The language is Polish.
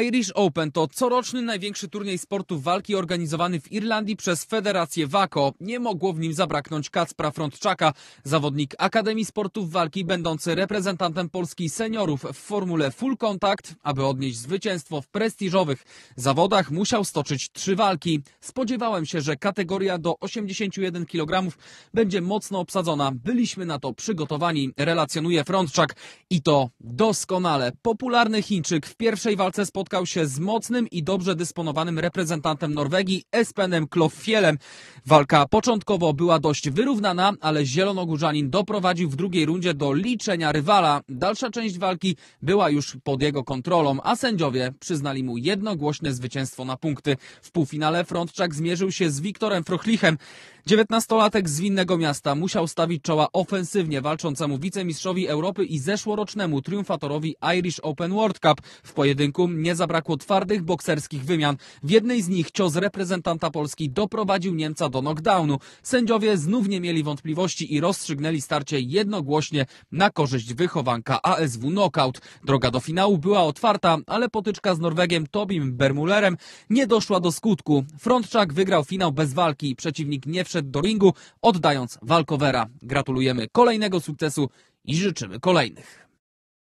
Irish Open to coroczny największy turniej sportów walki organizowany w Irlandii przez Federację WAKO. Nie mogło w nim zabraknąć Kacpra Frontczaka, zawodnik Akademii Sportów Walki, będący reprezentantem Polski seniorów w formule full contact. Aby odnieść zwycięstwo w prestiżowych zawodach, musiał stoczyć trzy walki. Spodziewałem się, że kategoria do 81 kg będzie mocno obsadzona. Byliśmy na to przygotowani, relacjonuje Frontczak. I to doskonale. Popularny Chińczyk w pierwszej walce spotkał się z mocnym i dobrze dysponowanym reprezentantem Norwegii Espenem Kloffielem. Walka początkowo była dość wyrównana, ale zielonogórzanin doprowadził w drugiej rundzie do liczenia rywala. Dalsza część walki była już pod jego kontrolą, a sędziowie przyznali mu jednogłośne zwycięstwo na punkty. W półfinale Frontczak zmierzył się z Wiktorem Frochlichem. Dziewiętnastolatek z winnego miasta musiał stawić czoła ofensywnie walczącemu wicemistrzowi Europy i zeszłorocznemu triumfatorowi Irish Open World Cup. W pojedynku nie zabrakło twardych bokserskich wymian. W jednej z nich cios reprezentanta Polski doprowadził Niemca do knockdownu. Sędziowie znów nie mieli wątpliwości i rozstrzygnęli starcie jednogłośnie na korzyść wychowanka ASW Knockout. Droga do finału była otwarta, ale potyczka z Norwegiem Tobim Bermullerem nie doszła do skutku. Frontczak wygrał finał bez walki. Przeciwnik nie wszedł do ringu, oddając walkowera. Gratulujemy kolejnego sukcesu i życzymy kolejnych.